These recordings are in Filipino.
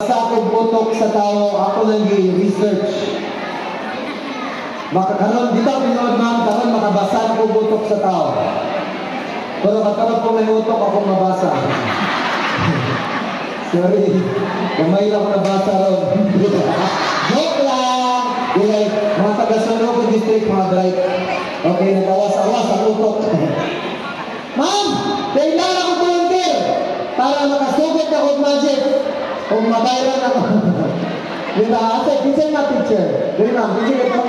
Sa akong putok sa tao, ako lang research. Makakaroon, di ba pinood ma'am, karon makabasa ko butok sa tao. Pero katarap ko may utok akong mabasa. Sorry, kamay lang ko nabasa ron. Joke lang! Dilay, mga taga-sunog ko district, mga bright. Okay, nagawas-awas ang utok. Ma'am, kailangan ko volunteer para makasugot ako magic. Oh, mata air apa? Kita asik, bisa nggak picture? Jadi nggak picture kita.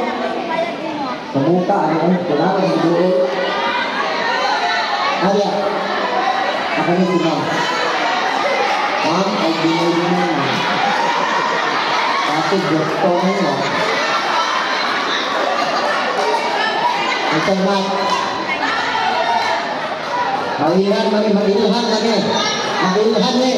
Kemuka, ya, kenal gitu. Ada. Apa ini cuma? Mam, aku ini. Tapi jatuhnya. Itu mat. Pangilihan, mari pangilihan lagi. Nih.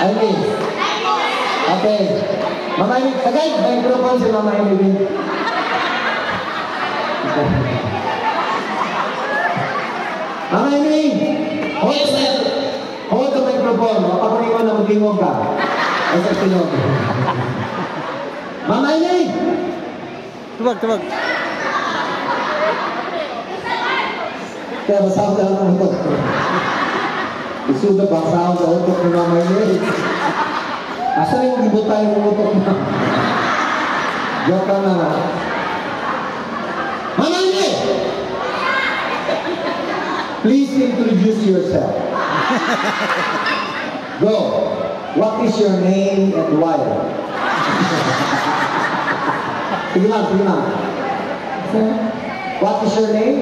Aini. Okay. Mama Amy, tagay, microphone si Mama Amy. Mama Amy, hold the, hold the microphone. Mapakunin ko na mag-ingog ka. Ay sa sinog. Mama Amy! Tubag, tubag. Kaya masahod ka lang ng Isuda ba ang sahod sa utok ni Mama Amy? Asa yung gibutay mo utok mo? Joke na nga. Mama Amy! Please introduce yourself. Go. What is your name and why? sige lang, sige lang. Sir, What is your name?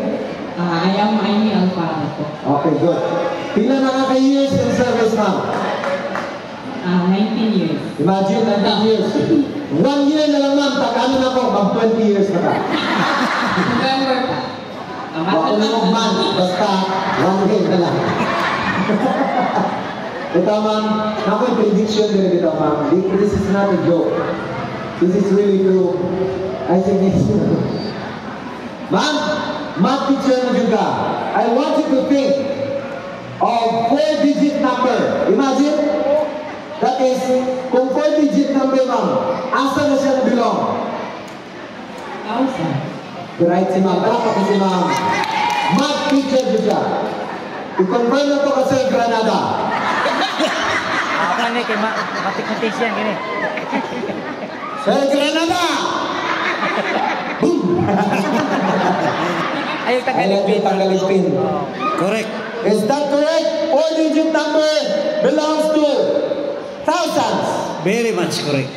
uh, I am Aini Alfaro. Okay, good. Pila na nga kay years in service, ma'am? Uh, 19 years. Imagine, 19 years. One year na lang, ma'am. Takano na po, mag 20 years na ka. November pa. Uh, Baka na man. Basta, one year na lang. Ito, ma'am. Ako'y prediction din ito, ma'am. This is not a joke. This is really true. I think it's Ma'am, math teacher na juga. I want you to think of four-digit number. Imagine, that is, kung four-digit number, ma'am, asa na siya nabilong? Thousand. Right si ma'am. Pa si ma'am. Math teacher juga. I-confirm na to kasi Granada. Apa ni kay ma matik-matik yan gini. Sir Granada! Boom! Ayaw Ayan tagalipin. yung tanggalipin. Correct. Is that correct? Four-digit number belongs to thousands. Very much correct.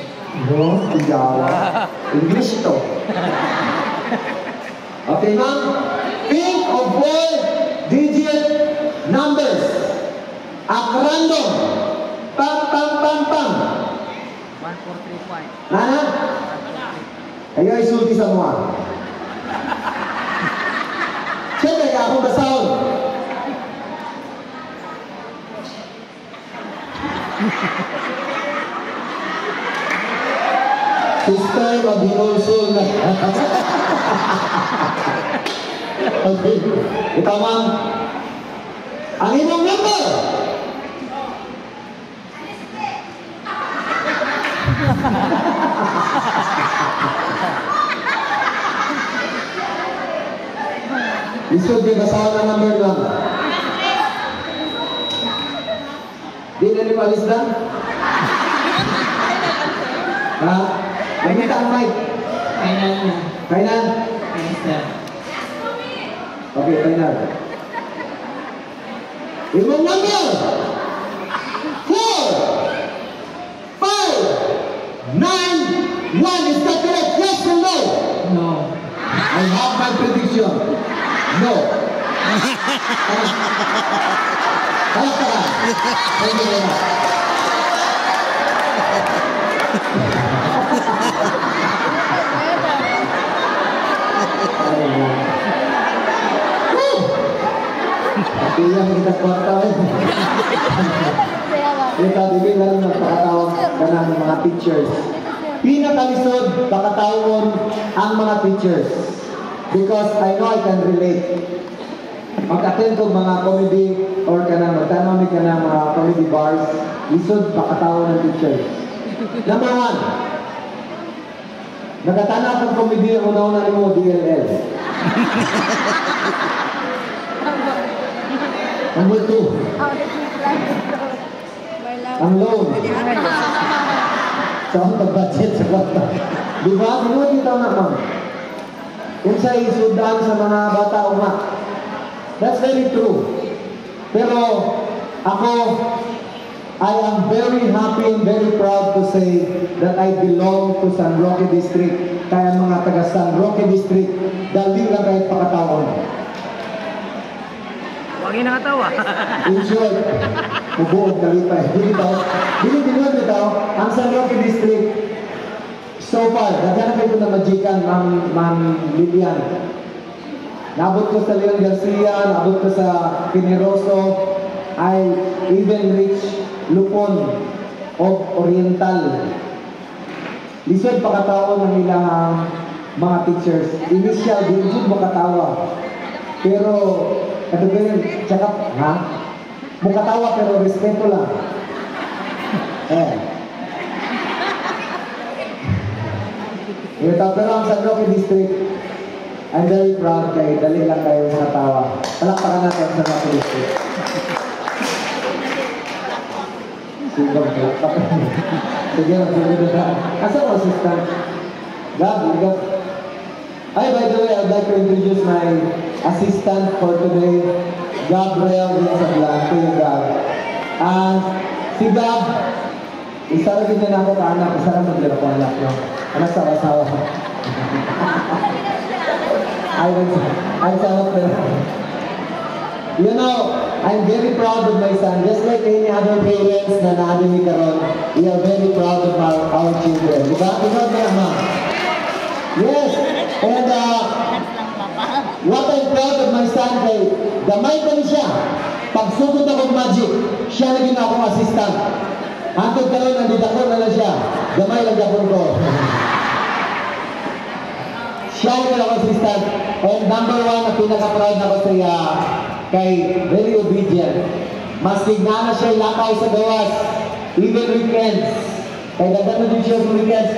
No, tiyawa. English ito. Okay, ma'am? Think of four-digit numbers. At random. Pam, pam, pam, pam. 1435. Nana? Ayaw isulti sa mga. Siyempre, kaya akong basahon. Sister, mabinulsul na. okay. Ito, ma'am. Ang inyong number. Lisod yung basahon na number lang. Di na ni palis na? Ha? Nakita ang mic. Final na. Kailan? Yes, sir. Okay, final. Imong number! Four! Five! Nine! One! Is that correct? Yes or no? No. I have my prediction. No. Thank you very much. Tapi yang kita kwarta eh. Kita dili na lang magpakatawag ka ng mga teachers. Pinakalisod, pakatawon ang mga teachers. Because I know I can relate. Mag-attend ko mga comedy or ka na, magtanong ka na mga comedy bars, lisod, pakatawon ng teachers. Number one, Nagkatana kong comedy ang una-una ni mo, DLL. Number two, ang loan. Sa akong pag-budget sa kwarta. Di ba? Ano dito na, ma'am? Kung sa isudan sa mga bata uma. That's very true. Pero ako, I am very happy and very proud to say that I belong to San Roque District. Kaya mga taga San Roque District, dali lang kahit pakatawon. Huwag yung nakatawa. In short, mabuog na lipa. Dili daw, dili dinuan bitaw, ang San Roque District, so far, naghanap kayo na majikan, Ma'am, Ma'am Lilian. Naabot ko sa Leon Garcia, naabot ko sa Pineroso, I even reach Lupon of Oriental. Lisod pakatawa ng ilang mga teachers. Initial, di makatawa. Pero, ano ba yun? Tsaka, ha? Mukatawa pero respeto lang. Eh. Pero ang San Roque District, I'm very proud kay dali lang kayo sa tawa. Palakpakan natin sa Roque District. Sige, palakpakan. Sige, magsunod na. Asa mo, assistant? Gab, Gab. Ay, by the way, I'd like to introduce my assistant for today, Gabriel Vinsablan. Ito yung Gab. Ah, si Gab, isa rin din ako ka anak, isa rin magdala ko anak no? Anak sa asawa. I was, I'm sa You know, I'm very proud of my son. Just like any other parents na naadami karon, we are very proud of our, our children. Diba? Diba, Mama? Yes. And uh, what I'm proud of my son kay gamay pa ni siya. Pagsugod ako magic, siya na gina akong assistant. Hantod karon nandito ako na lang siya. Gamay lang gapon ko. siya yung ako assistant. And number one na pinaka-proud na ko sa iya kay very obedient. Mas tignan na siya lakaw sa gawas. Even weekends. Kay dagdag na din siya sa weekends.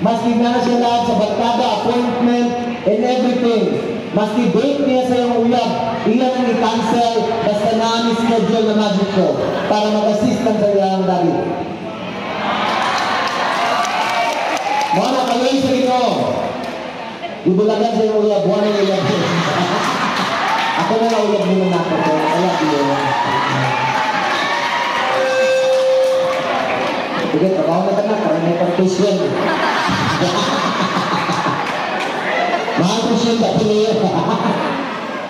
Mas tignan na siya lahat sa barkada, appointment, and everything. Maski date niya sa iyong uyab, iyan ang i-cancel basta namin schedule na magic show para mag-assist lang sa iyang dali. Mga nakaloy sa ginoo. Ibulagan sa iyong uyab, buwan ang uyab. Ako na nauyab mo na ako. Kaya yun. Sige, trabaho na ka na. Parang may partition. Sa pili.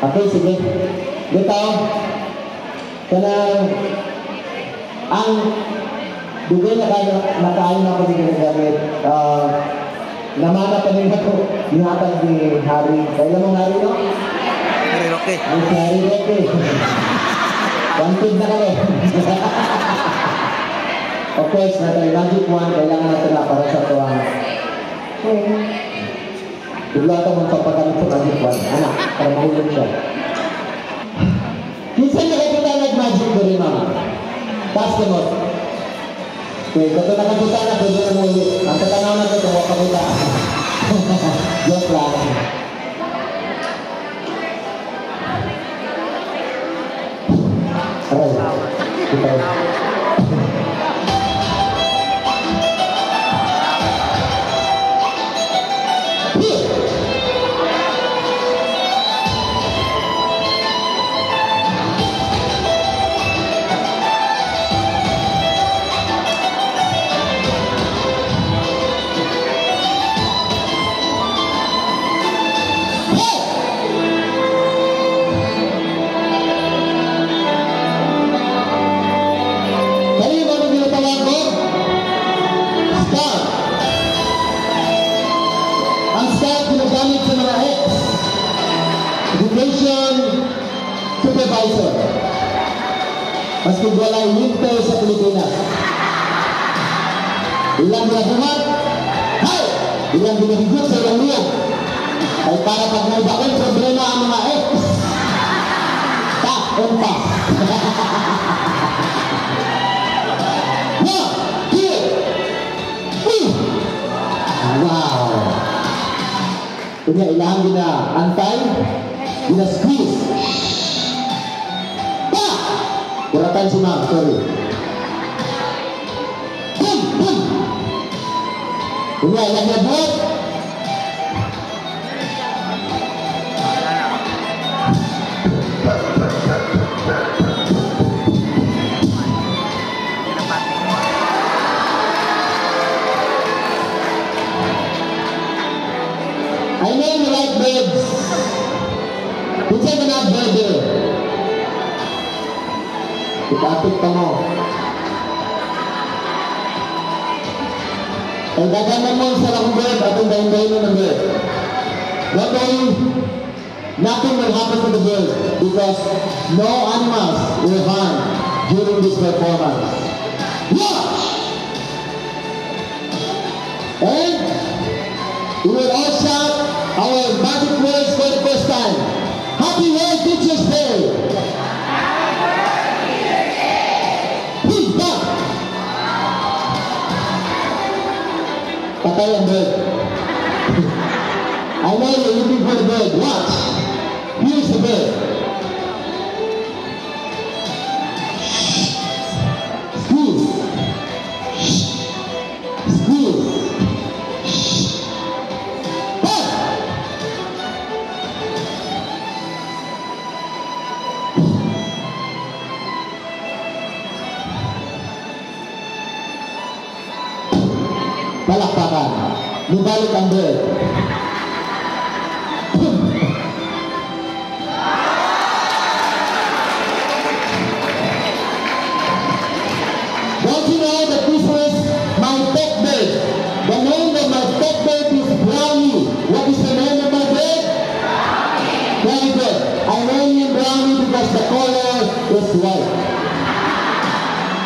Okay, sige. Dito, kanang ang dugay na kayo nakain ako ni ginagamit. Uh, namana pa rin ako nihatag ni Harry. Kailan mong Harry, no? Pero okay. Ang si Harry Roque. Wanted na kami. of course, na tayo magic one, kailangan natin na para sa tuwang. Bigla ito mong papagamit sa magic one. Anak, para mahulog siya. Minsan na kayo nag-magic ko rin, mama. Taas ka mo. Okay, ito nakapunta na, pwede na mo ulit. Ang tatanaw na ito, kung wakapunta. Joke lang. Benjamin Curry. Boom, boom. Rồi là một bước. Ikapit ka mo. Ang daganan mo sa lakong bird at ang dahin-dahin nothing will happen to the bird because no animals will harm during this performance. Watch! And we will all shout our magic words for the first time. Happy World Teachers Day! bed. I know you're looking for the bed. What? Here's the bed. Know this is my pet bird? The name my pet bird is Brownie. What is the name of my bird? Very good. I named him Brownie the color is white.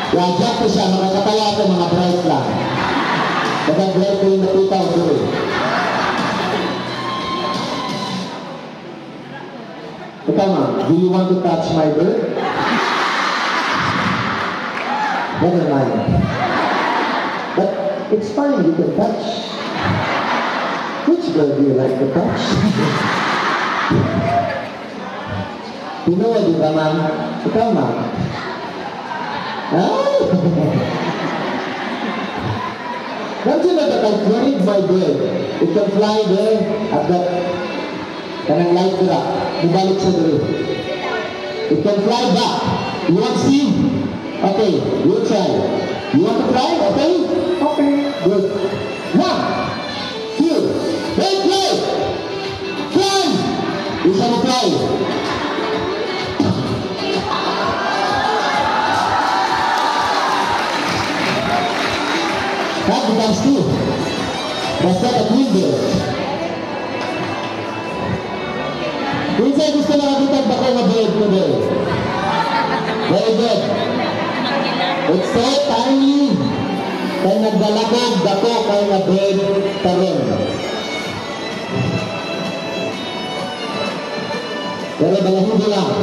Dyan ko mga katawa ko, mga bright lang. Bright ko yung nakita ko do you want to touch my bird? Never mind. But it's fine, you can touch. Which bird do you like to touch? Pinuha, di ba ma'am? Ikaw ma'am? Ah! Don't you know that I carried my bird? It can fly there at that kanang light drop. Ibalik sa dito. It can fly back. You want to see? Okay, good try. You want to try? Okay? Okay. Good. One, two, wait, play! Play! We shall play. What did I do? Was that a window? Minsan gusto nakakita ba ko na bird ko Very good. So tiny. Kaya nagdalakog dako kay na bird karon. Pero balahudo lang.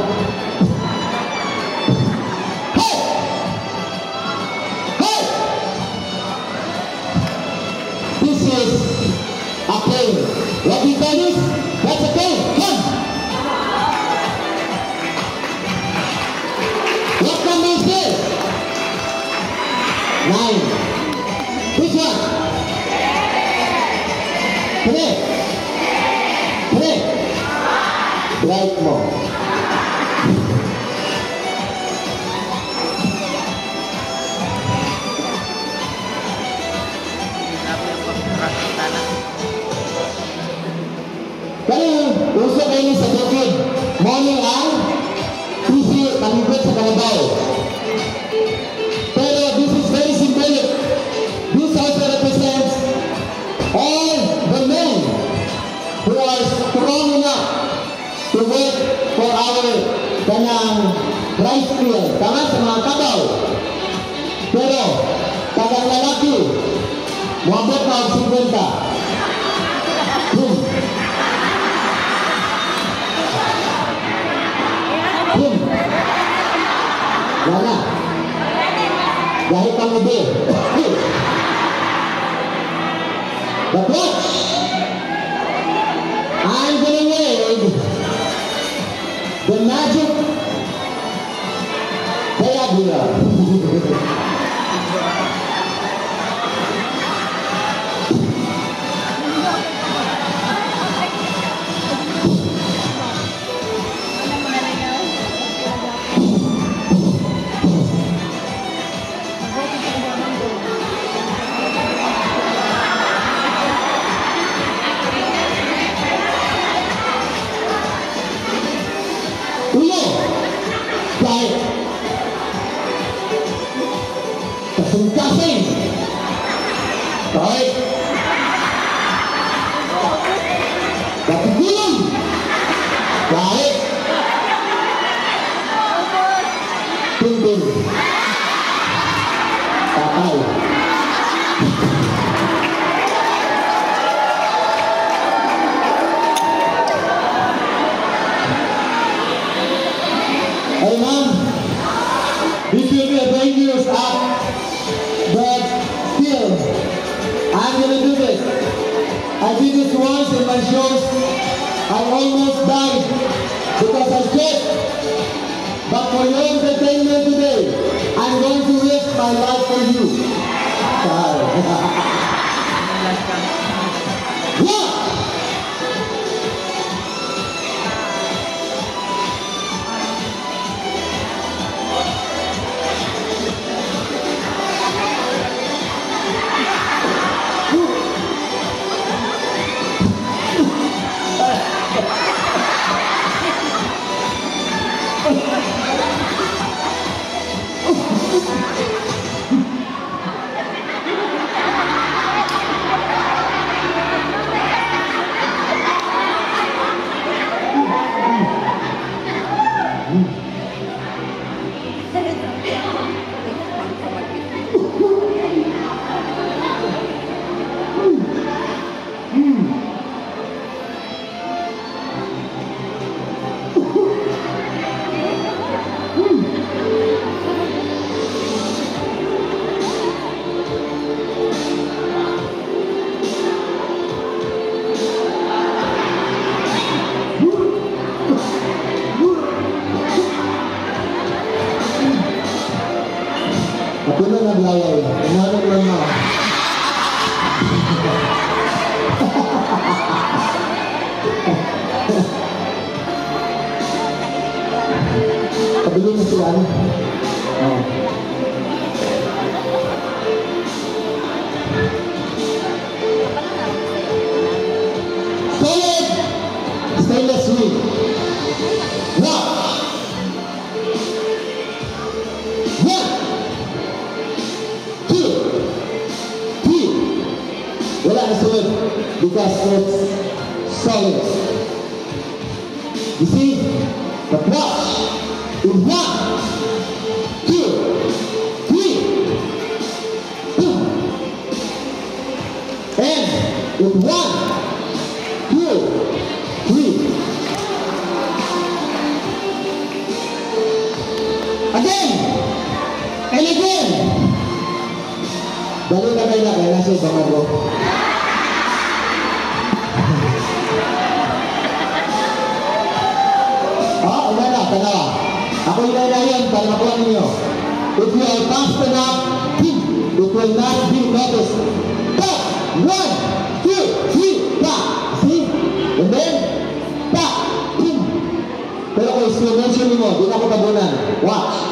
Watch.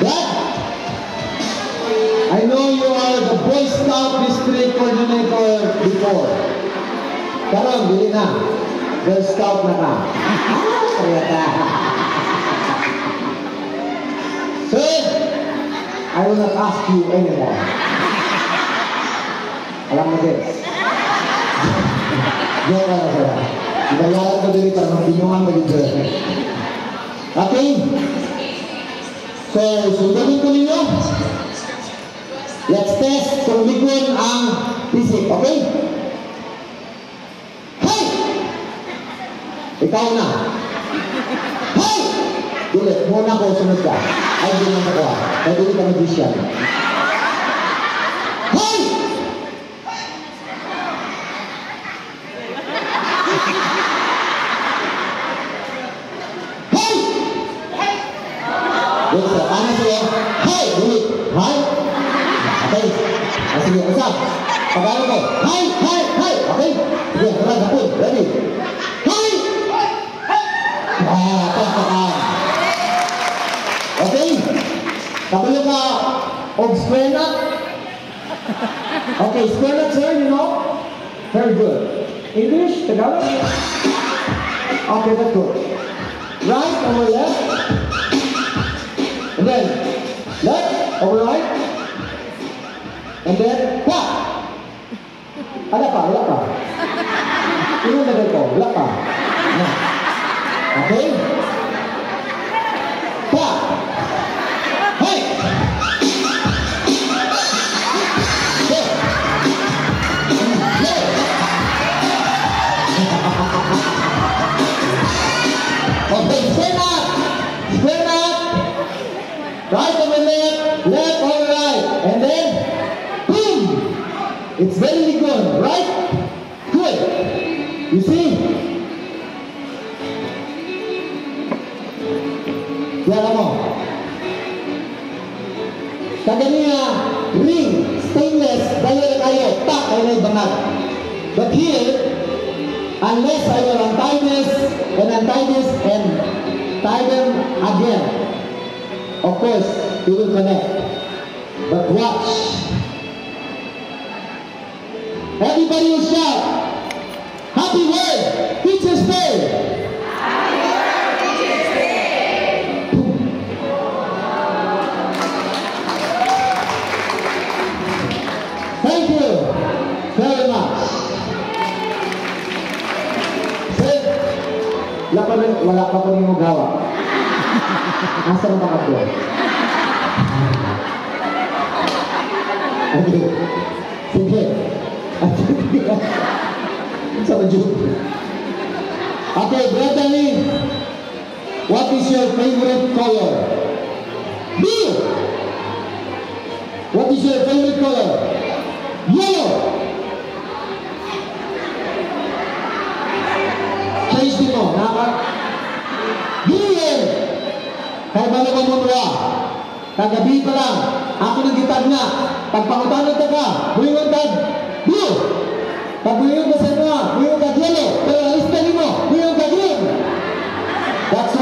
That, I know you are the Boy Scout District Coordinator before. Karon, bili na. Girl Scout na ka. Kaya ka. I will not ask you anymore. Alam mo din. Diyan ka na sila. Ibalaran ko din ito, nung pinuhan mo dito. Okay? So, sundunin ko ninyo. Let's test kung liquid ang pisik, okay? Hey! Ikaw na. Hey! Ulit, muna ko sunod ka. Ay, di lang ako ah. Pwede ka mag-vision. escuela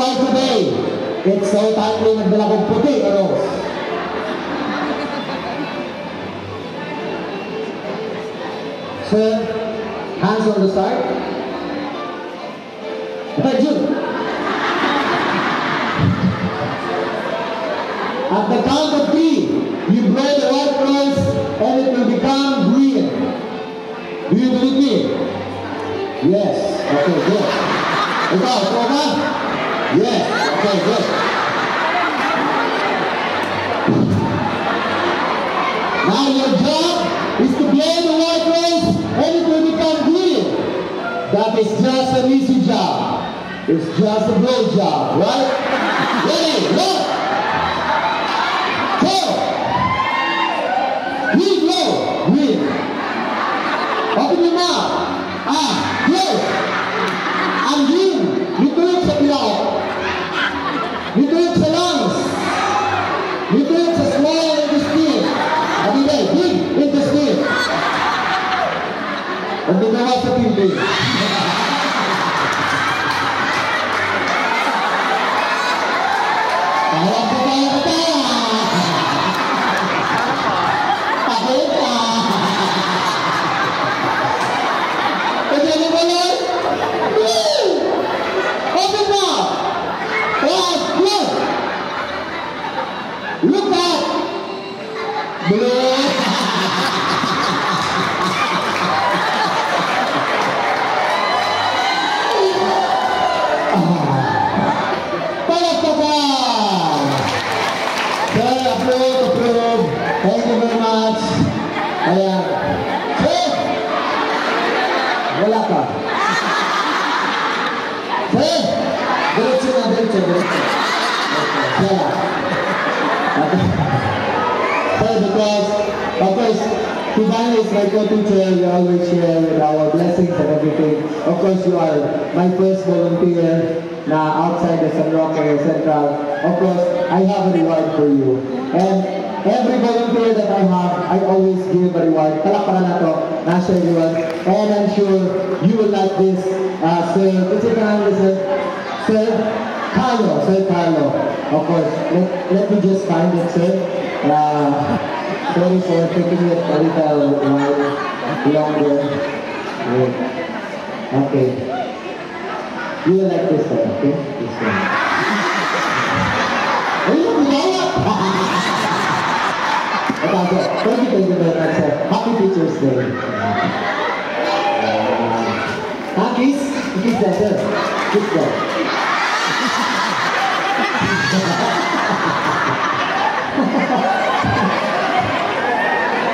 tayo today. Let's say tayo may nagdala kong puti o. So, hands on the side. Ito, June. At the count of three, you blow the white cross and it will become green. Do you believe me? Yes. Okay, good. Ikaw, ikaw ka? Yes. Okay, good. Now your job is to blow the white noise and it will become green. That is just an easy job. It's just a blow job, right? Ready, look. Is my co-teacher. You always share our blessings and everything. Of course, you are my first volunteer na outside the San Roque Central. Of course, I have a reward for you. And every volunteer that I have, I always give a reward. Palakpakan na to, nasa reward. And I'm sure you will like this. Uh, sir, what's your name, sir? Sir Carlo, Sir Carlo. Of course, let, let me just find it, sir. Uh, sorry for taking it a little while longer. Wait. Okay. You will like this one, okay? This one. Ito. Thank you, thank you very much, sir. Happy Teacher's Day. Uh, ah, kiss? Kiss that, sir. Kiss that.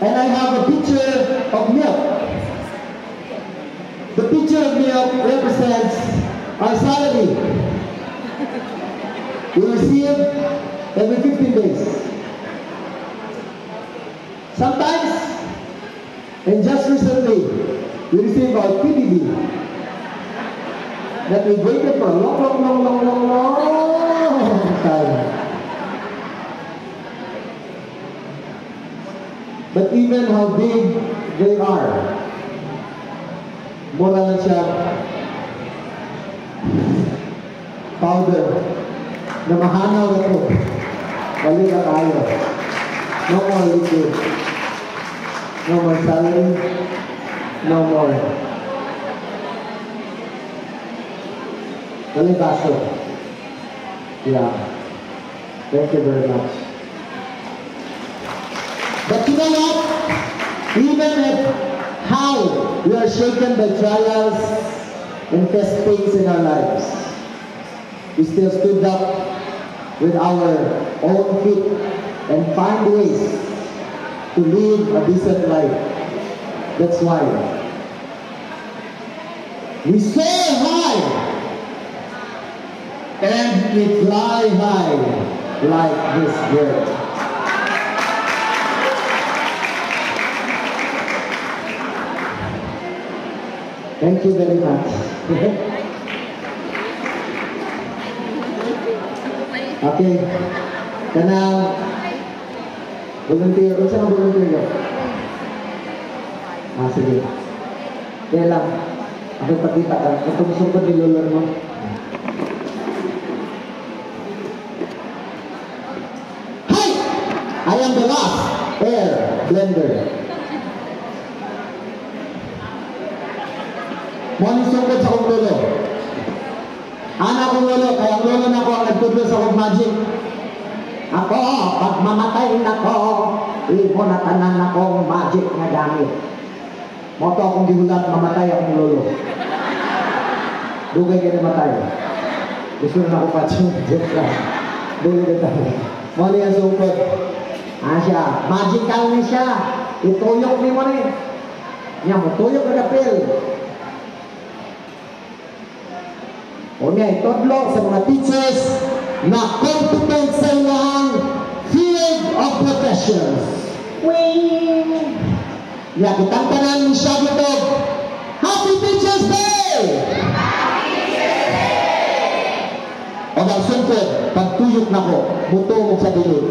And I have a picture of milk. The picture of milk represents our salary. We receive every 15 days. Sometimes, and just recently, we received our PDB that we waited for a long, long, long, long, long, long But how big they are, mura lang siya powder na mahanaw na to. Balik na tayo. No more liquid. No more saline. No more. Balik baso. Yeah. Thank you very much. But you? Even if how we are shaken by trials and test pains in our lives, we still stood up with our own feet and find ways to live a decent life. That's why we soar high and we fly high like this bird. Thank you very much. okay. Kanang volunteer. Kung saan ang volunteer yun? Ah, sige. Kaya lang, ako pakita ka. Kung sungkod ni Lolo mo. Hi! I am the last air blender. Morning sungkod sa kong magic. Moto akong gihulat, mamatay akong lolo. Dugay ka na. Gusto na ako patsong. Joke lang. Dugay na tayo. Mali ang sungkod. Ah siya, magical ni siya. Ituyok ni mo mo, tuyok na kapil. O niya, itodlo sa mga teachers na competent sa ilang field of professions. Wing! Ya, kitang tanan ni siya dito. Happy Teacher's Day! O ang sungkod, pagtuyok na ko, buto mo sa dili.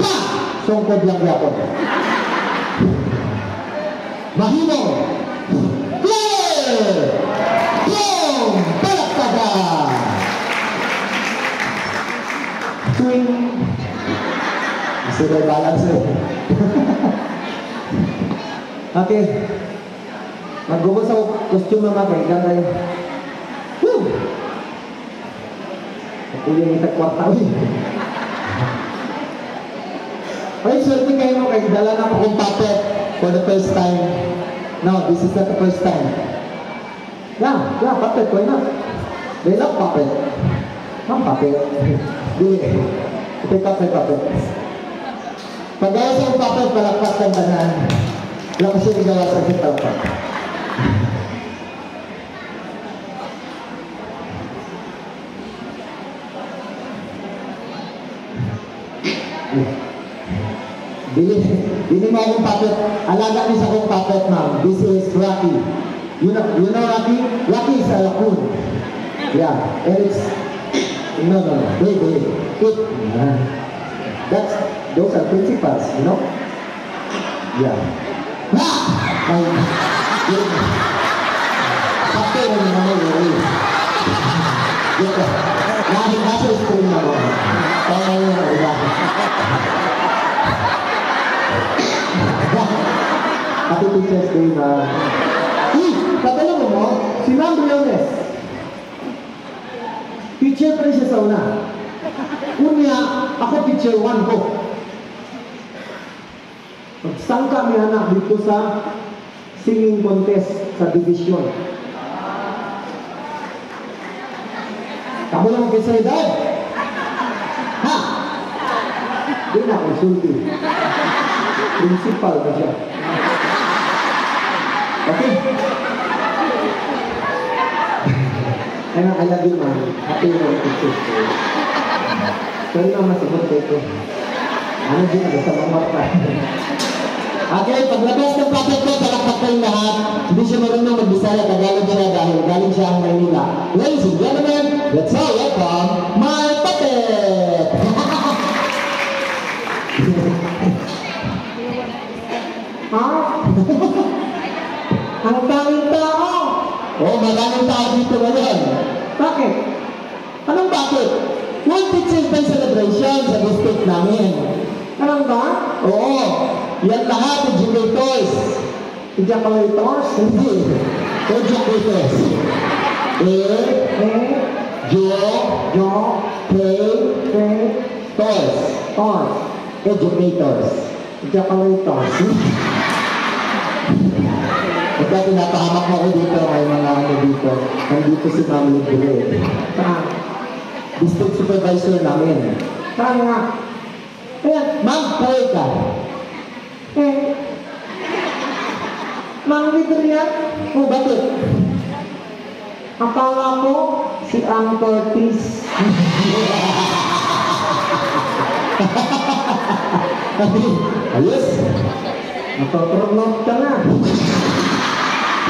Pa! Sungkod lang yapon. Mahimo! Clear! Boom! Palakpakan! Swing! Sige, balance eh. okay. Maggubos ako costume naman kay Gantay. Woo! Ako yung itag kwarta ulit. Ay, swerte kayo mo kay dala na po kong puppet for the first time. No, this is not the first time. Yeah, yeah, puppet, why not? Bila papel. Ang papel. Di, pick up my papel. Pagaya sa yung papel, palakpak ng banaan. Lakasin yung gawa sa. Bili, ini mau akong puppet. Alaga niya sa akong puppet, ma'am. This is Rocky. You know, you know Rocky? Rocky is a raccoon. Yeah, and it's... No, no, no. Wait, wait. It... Yeah. That's... Those are principles, you know? Yeah. Ha! Ay, yun. Sakto na naman mo, yun. Yun ka. Lagi nasa school na mo. Tama yun, iba. Happy Teacher's Day na. Uy, tatanong mo mo, si Ma'am Briones. Teacher pa rin siya sa una. Unya, ako teacher 1 ko. Magsangka mi anak dito sa singing contest sa division. Kamu lang kaysa edad. Ha? Di na konsulti. Principal na siya. Okay? Kaya I love you, man. Happy na ang teacher ko. Pero na masagot ko. Ano din ako sa mga mata. Okay, paglabas ng puppet ko, palakpak kayong lahat. Hindi siya marunong magbisaya, Tagalog na dahil galing siya ang Maynila. Ladies and gentlemen, let's all welcome my puppet! ha? ang daming tao! Oh, maraming tao dito ngayon. Bakit? Anong bakit? World Teachers Day celebration sa district namin. Anong ba? Oo. Yan lahat educators. Ejaculators? Hindi. Educators. Eh, eh, Jo, Jo, Pay, Pay, Toys, Toys, Educators. Ejaculators. Pagka tinapahamak mo ako dito, may mga ano dito. Nandito si Ma'am Libre. District Supervisor namin. Saan nga? Ayan, Ma'am, pray ka. Eh, Ma'am Libre yan? O, bakit? Akala ko si Ang Curtis Ayos. Natotronog ka na.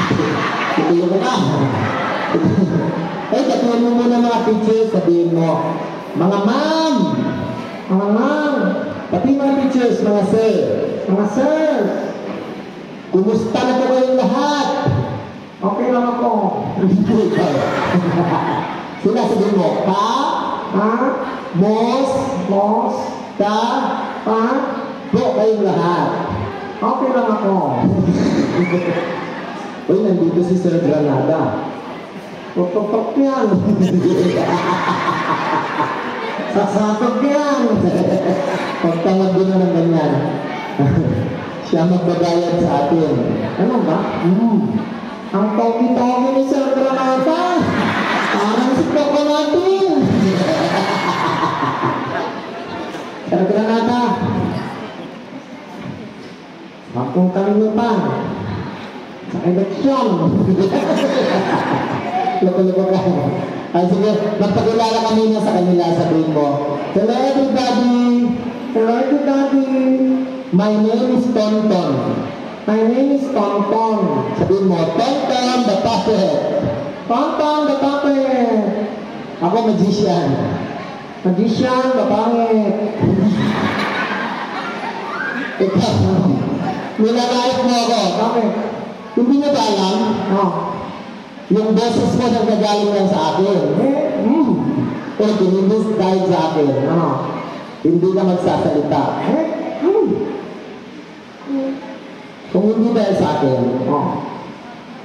Tutulog ka. Eh, katuan mo muna mga teachers, sabihin mo, mga ma'am, mga ma'am, pati mga teachers, mga sir, mga sir, kumusta na po kayong lahat? Okay lang ako. Sila sabihin mo, ka, ha, mos, mos, ka, pa, po kayong lahat. Okay lang ako. Uy, nandito si Sir Granada. Tutok yan. Sasakot yan. Pagtawag din na ng ganyan. Siya magbabayad sa atin. Ano ba? Hmm. Ang togi-togi ni Sir Granada. Parang si Coco natin. Sir Granada. Akong kalimutan. Sa eleksyon. Loko-loko ka. Ay, sige, magpakilala kami na sa kanila, sabihin mo. Hello everybody! Hello everybody! My name is Tonton. My name is Tonton. Sabihin mo, Tonton the Puppet. Tonton the Puppet. Ako magician. Magician, bapangit. Ikaw, nilalait mo ako. Bakit? Hindi niyo ba alam? Oh. Yung boses mo nang gagaling lang sa akin. Eh, hmm. Eh, kinilis dahil sa akin. Ano? Hindi ka magsasalita. Eh, hmm. Kung hindi dahil sa akin, oh.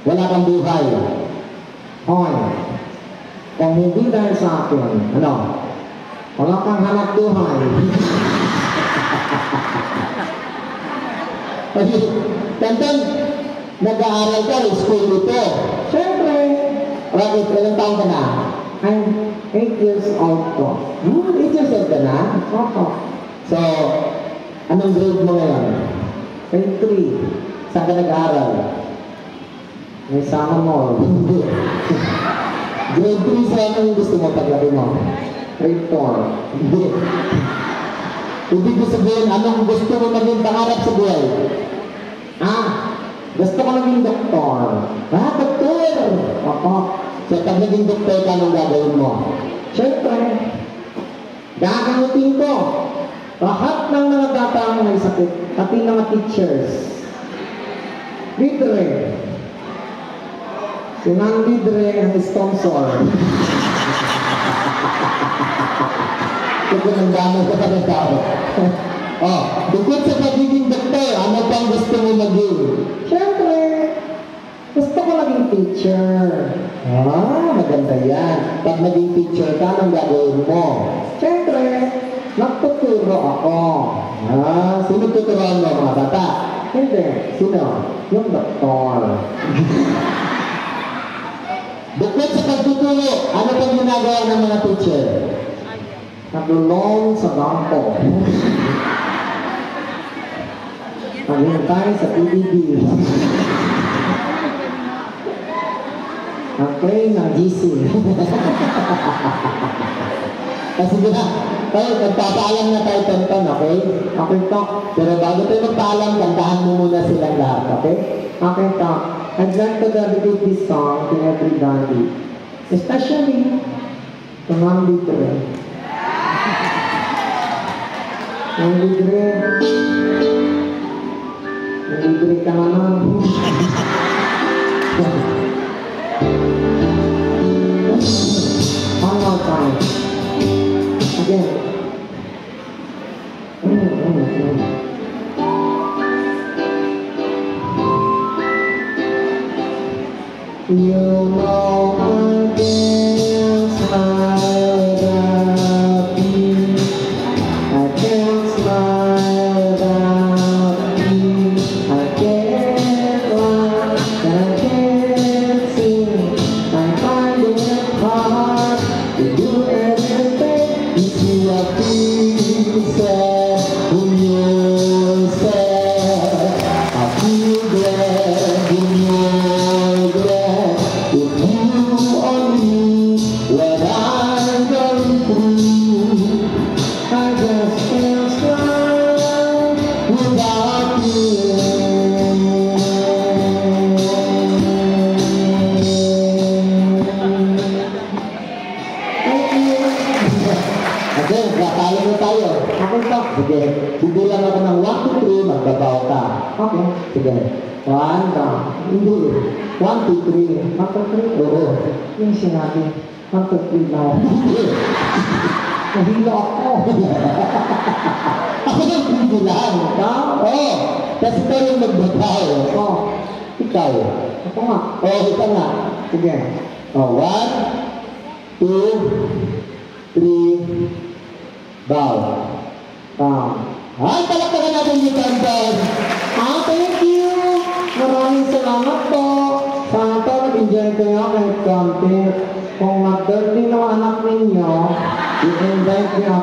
wala kang buhay. Hoy. Kung hindi dahil sa akin, ano? Wala kang hanap buhay. Tantan, nag-aaral ka, school ito. Siyempre. Bakit? Ilang taon ka na? I'm 8 years old po. Hmm, 8 years old ka na? Opo. So, anong grade mo ngayon? Grade 3. Saan ka nag-aaral? May sama mo. Hindi. grade 3 sa anong gusto mo paglaki mo? Grade 4. Hindi. Ibig ko sabihin, anong gusto mo maging pangarap sa buhay? Ah, gusto ko maging doktor. Ah, doktor! Oo. So, pag naging doktor ka, anong gagawin mo? Siyempre, gagamutin ko lahat ng mga bata ang may sakit, pati mga teachers. Libre. Si Nang Libre ang sponsor. Kaya nang damo ka pa ng tao. oh, bukod sa pagiging doktor, ano pang gusto mo maging? Siyempre, gusto ko maging teacher. Ah, maganda yan. Pag naging teacher ka, anong gagawin mo? Siyempre, nagtuturo ako. Ah, sino tuturuan mo mga bata? Hindi. Sino? Yung doktor. Bukod sa pagtuturo, ano pang ginagawa ng mga teacher? Nagulong sa bangko. Naghintay sa PBB. Nag-play ng GC. Kasi na, tayo, magpapaalam na tayo tonton, okay? Okay to. Pero bago tayo magpaalam, kantahan mo muna silang lahat, okay? Okay to. I'd like to dedicate this song to everybody. Especially to Ma'am Litre. Ma'am Litre. Ma'am Litre ka naman. One more time. Again. Mm, mm, mm.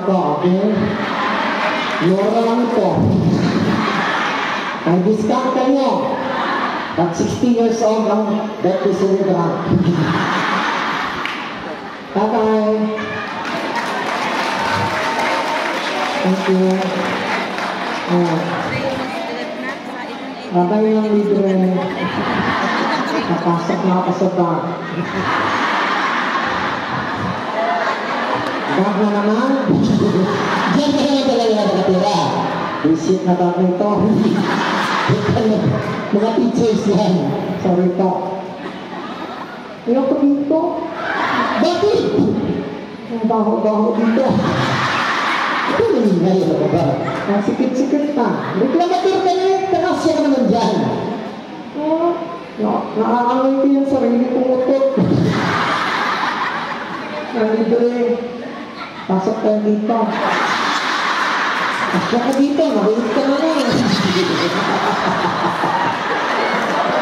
Ako, okay? Mura lang ito. May discount kayo. Pag 60 years old ang birthday celebrant. Bye-bye. Thank you. Oh, babay lang libre. Napasok na ako sa bar. Bag na naman. Diyan ka naman talaga nakatira. Visit na tayo ito. Mga teachers yan. Sorry po. Ayoko dito. Bakit? Ang baho-baho dito. Ito nangyay na ba? Ang sikit-sikit pa. Reklamator ka na eh. Kanasya ka naman dyan. Oh, na naaamoy ko yung sarili kong utot. Nalibre. Pasok tayo dito. Asya ka dito. Mabulit ka na lang.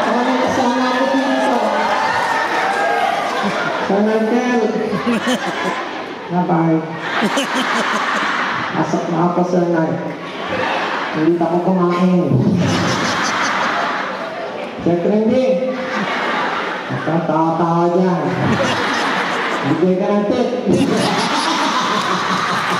Saka may kasama ko dito. Sana Kel. Bye-bye. Pasok na ako sa night. Hindi ako kumain. Siyempre hindi. Nakatawa-tawa dyan. Bigay ka ng tip.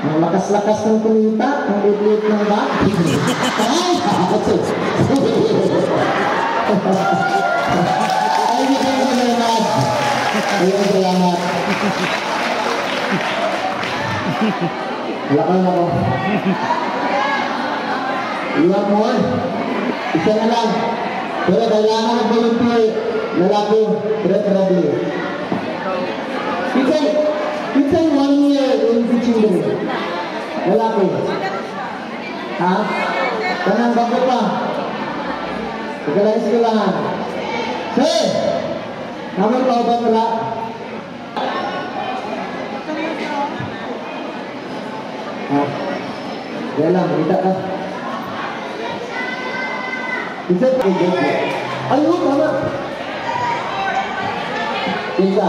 Ang lakas-lakas ng kulita, ang liit ng ba? Ay, kakasok. Ay, Lakan ako. Iwan mo ah. Isa na lang. Pero kailangan ng volunteer. Minsan one year in teaching day. Lalaki. Ha? Kanang bago pa. Pagkalang eskulahan. Sir! Naman pa ba wala? Lang, kita ka. Isa pa. Ayun, tama. Isa.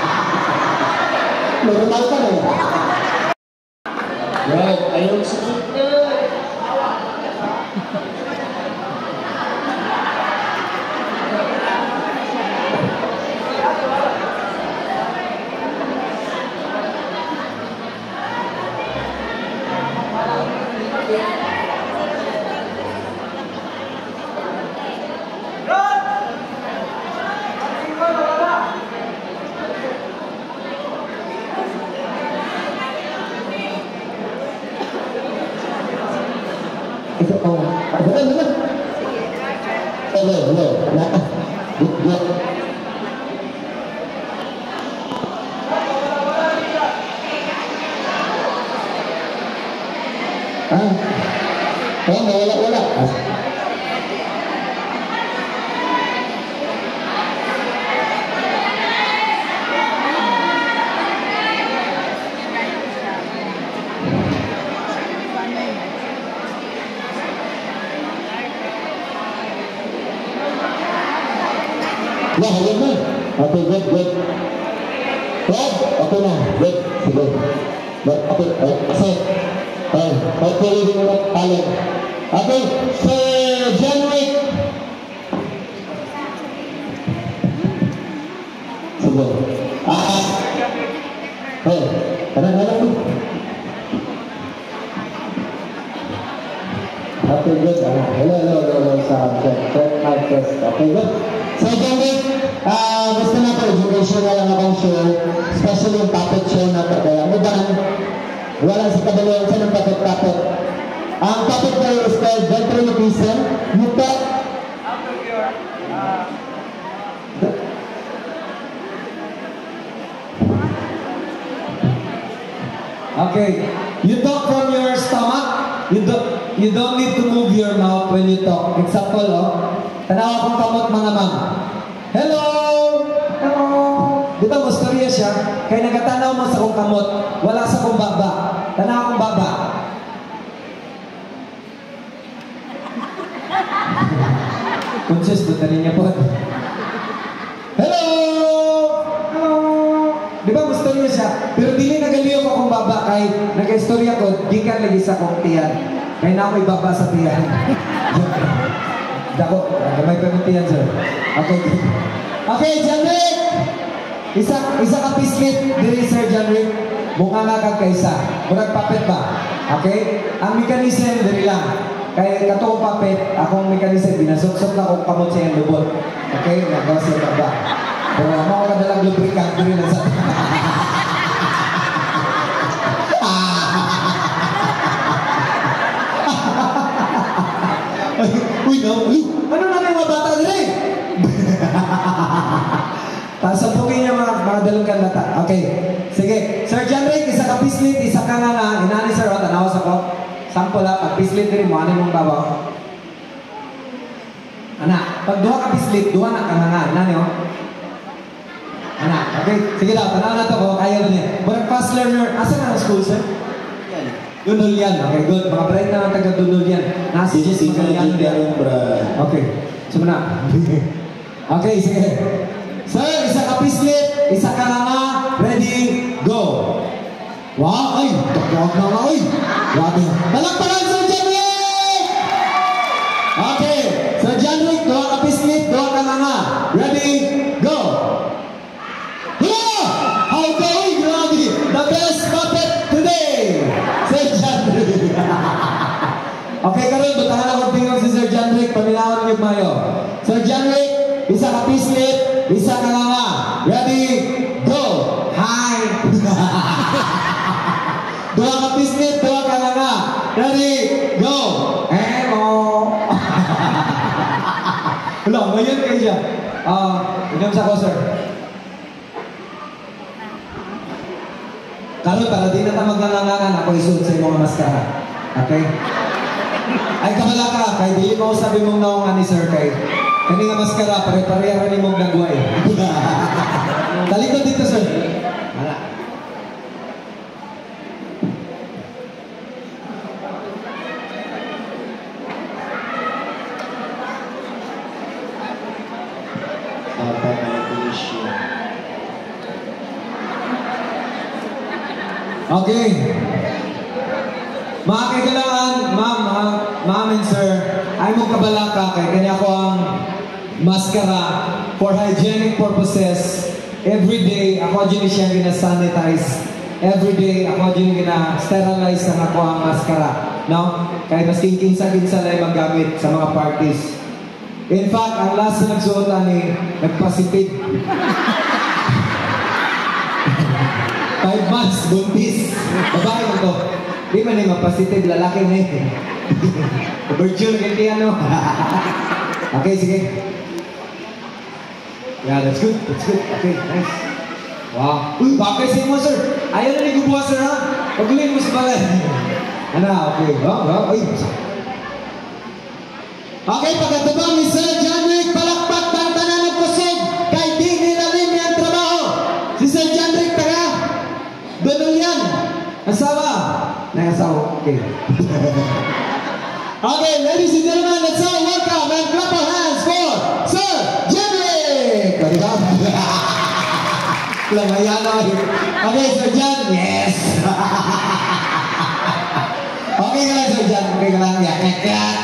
Normal ka na. Right, ayaw sa Isa ko. Betul, betul. Hello, hello. Nah, good, good. Ah, Oh, nawala, wala. Wah, yun na. Good, good. Rob, okay na. Good, sige. But, okay, uh, set. Uh, hopefully, di mo na talent. Okay, Sir Okay, you talk from your stomach. You don't you don't need to move your mouth when you talk. Example, oh. Tanawa kong kamot mga ma'am. Hello! Hello! Di ba mustorya siya? Kaya nagatanaw mo sa kong kamot, wala sa kong baba. Tanawa kong baba. Conscious doon tanin niya po. Ba niya siya? Pero dili nagaliyo ko kung baba kay nag-istorya ko, di lagi sa kong tiyan. Kaya na ako ibaba sa tiyan. Dako, gamay pa ng tiyan, sir. Okay. Okay, Janrik! Isa, isa ka pislit, diri Sir Janrik. Mukha nga kag kaisa. Murag papet ba? Okay? Ang mechanism, diri lang. Kaya katong papet, akong mechanism, binasuksok na akong kamot sa iyang lubot. Okay? Nagawa siya baba. Pero ako ka dalang lubricant diri na sa... Uy, no? Uy, ano na mga bata diri? Tapos sabukin niya mga, mga dalungkan mata. Okay. Sige. Sir John Rick, isa ka pislit, isa ka nga nga. Inani sir, o, tanawas ako. Sample ha, pag pislit din mo, ano mong babaw? Ana, pag duha ka pislit, duha na ka nga nga. Inani o? Ana, okay. Sige daw, tanaw na to ko. Kaya niya. Murag fast learner. Asa na ang school, sir? Dunol yan. Okay, good. Mga bright na ang taga Dunol yan. Nasa yung bra. Okay. Sumuna. okay, sige. Sir, isa ka pislit, isa ka nga. Ready, go. Wow, ay, takyawag na nga, ay. Grabe. Janrik! Okay, karon butahan ako tingog si Sir John Rick, paminawan niyo mayo. Sir John Rick, isa ka pislit, isa ka nga. Ready, go! Hi! Dua ka pislit, dua ka nga. Ready, go! Hello! Wala, ngayon kayo siya. Ah, inom sa ko, sir. Karon para di na ta magnangangan ako isuot sa imong maskara. Okay? Ay kabala ka, kay dili mo sabi mong naungan ni sir kay kani nga maskara pare-pareha ni mong nagway. Talikod dito sir. Ala. Dapat may tuition. Okay. Mga kailangan, ma'am, ah, ma'am and sir, ay mo kabala ka kay kanya ko ang maskara for hygienic purposes. Every day, ako dyan siya gina-sanitize. Every day, ako dyan gina-sterilize ang ako ang maskara. No? Kaya mas kinsa-kinsa na yung magamit sa mga parties. In fact, ang last na nagsuot na ni, nagpasipid. Five months, buntis. Babae mo to. Di man ni magpositive, lalaki na eh. Virtual ganti ano. okay, sige. Yeah, that's good. That's good. Okay, nice. Wow. Uy, si mo, sir? Ayaw na ni gubuha, sir, ha? Pagulin mo sa balay. Ano, okay. Oh, oh, ay. Okay, pagkatubang ni Sir palakpak ng tanan kusog, kay Sir taga. Asawa. Nangasawa. Okay. Okay, ladies and gentlemen, let's all welcome and clap our hands for Sir di ba? Lamayan o. Okay, Sir John. Yes. okay ka lang, Sir John. Okay ka lang. Yak, yak, yak.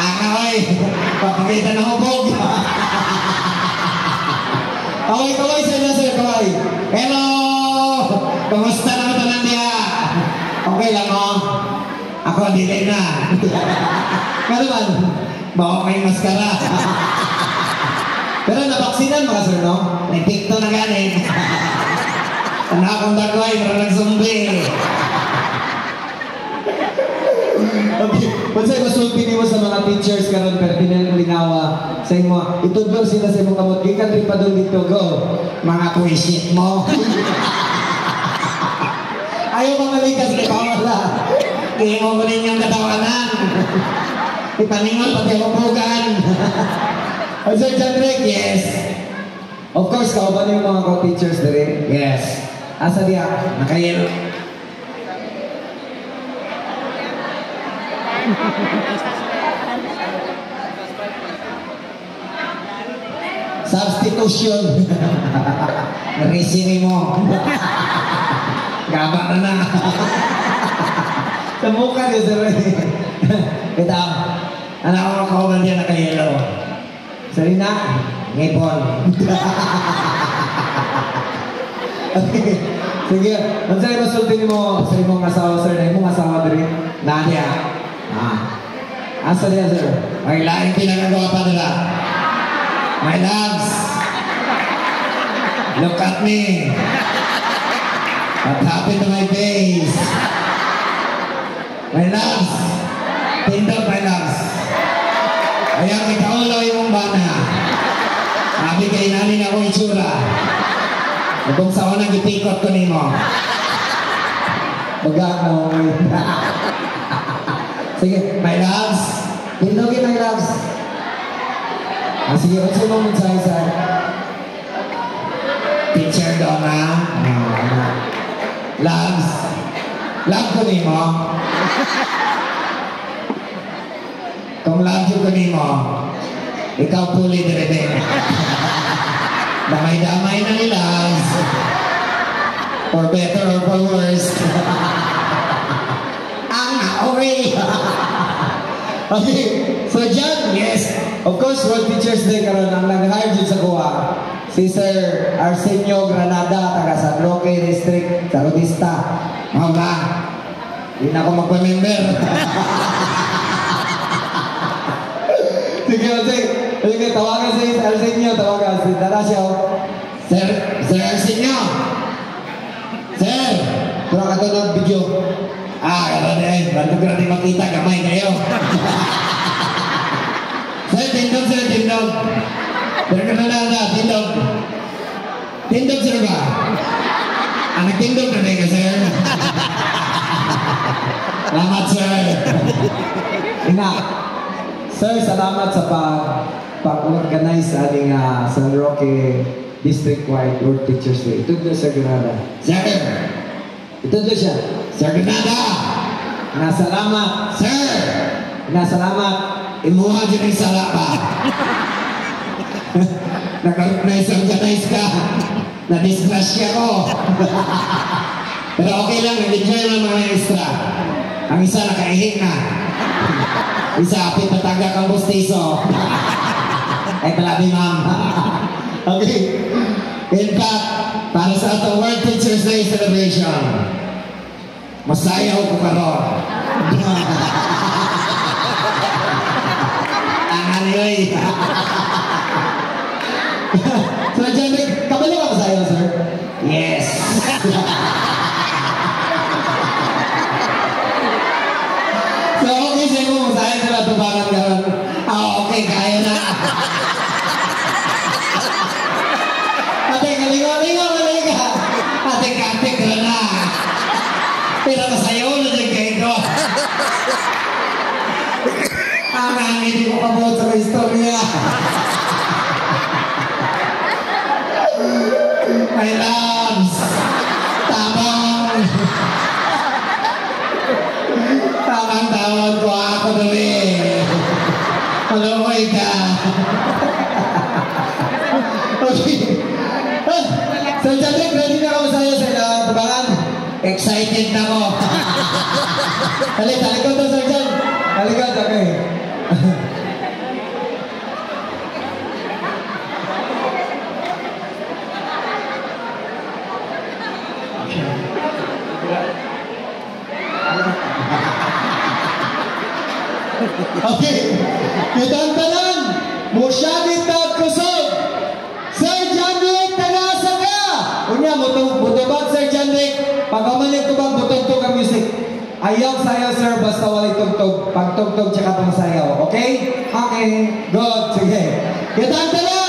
Ang oy, papakita ng hubog. Kaway, kaway sa inyo, sir, kaway. Hello! Kumusta na ito nandiya? Okay lang, oh. Ako, dili na. Ano man? Bawa kayong maskara. Pero nabaksinan mga sir, no? Nagtikto na ganin. Anak akong dagway, marang zombie. Okay, Pansay masulti nimo sa mga teachers karon pero linawa sa imo. Itudlo sila sa imong kamot. Gikan rin pa doon dito go. Mga kuisit mo. Ayaw mga likas ni Pamela. Kaya mo ko ninyong katawanan. Ipaningon pati ang upugan. O Sir John Rick, yes. Of course, kauban yung mga co-teachers dere. Yes. Asa diya? Nakayelo. Substitution. Narisini mo. Gaba na na. Sa mukha niya, sir. Kita, anak ko kauban diya nakayelo. Sarina, ngipon. okay. Sige, ang sa'yo masulti mo sa imong asawa, sir, na imong asawa diri. Nadia. Ah. Asa niya, sir? May laing pinagagawa pa nila. My loves. Look at me. What happened to my face? My loves. Tindog, my loves. Ayaw ikaulo yung bana. Nani na ko itsura. Kung sa unang itikot ko. Baga mo. Sige, my loves. Tindogin, my loves. Ah, sige, what's yung moment sa isa? Teacher Donna. Ah, loves. Love ko nimo. Kung love ko nimo, ikaw puli dire Damay-damay na ni loves. For better or for worse. Ang okay. okay, so John, yes. Of course, World Teachers Day karon ang nag-hire sa kuha. Si Sir Arsenio Granada, taga San Roque District, Saludista. Mga ba? Hindi na ako magpa-member. Sige, sige. Sige, tawagan si Arsenio, tawagan si Darasio. Sir, Sir Arsenio. Sir, pero ka ng video. Ah, kaya na eh. Ba't ko natin makita, gamay kayo. sir, tindog, sir, tindog. Pero ka na na, tindog. Tindog, sir ba? Ah, nagtindog na rin ka, sir. Salamat, sir. Ina, sir, salamat sa pag pag-organize sa ating uh, San Roque District-wide World Teachers Day. Ito doon sa Granada. Sir! Ito doon siya. Sir Granada! Nasalamat. Sir! Nasalamat. Imuha dyan ang sala pa. Nag-organize ka. Na-disgrasya ko. Pero okay lang, nag-enjoy lang mga extra. Ang isa nakaihi na. Isa, apit na taga kang bustiso. Ay, palabi ma'am. okay. In fact, para sa atong World Teachers Day celebration, masayaw ko karon. Ang aliyoy. so, kabalo kaleng ayeuna. Ate ngalingo-lingo ngalinga. Ate kate kelena. Pira ka sayo na oh, jeung kaedo. Arang ini kok mau terus historia. Thailand. Tabang. Tabang tahun tua aku dulu. Omeida. Oke. Eh, Sejati berarti kalau saya sudah terbang excited na ko. Halika, halika to, Sergeant. Halika, okay. Okay. Kitantanan, Musyadit Kusog. Sir Janrik Tagasaga. Unya, buto, butobag Sir Janrik. Pagkamalit ko bang butog-tog ang music. Ayaw sayaw sir, basta walay tugtog. Pagtugtog tsaka pang sayaw. Okay? Okay. Good. Sige. Kitantanan,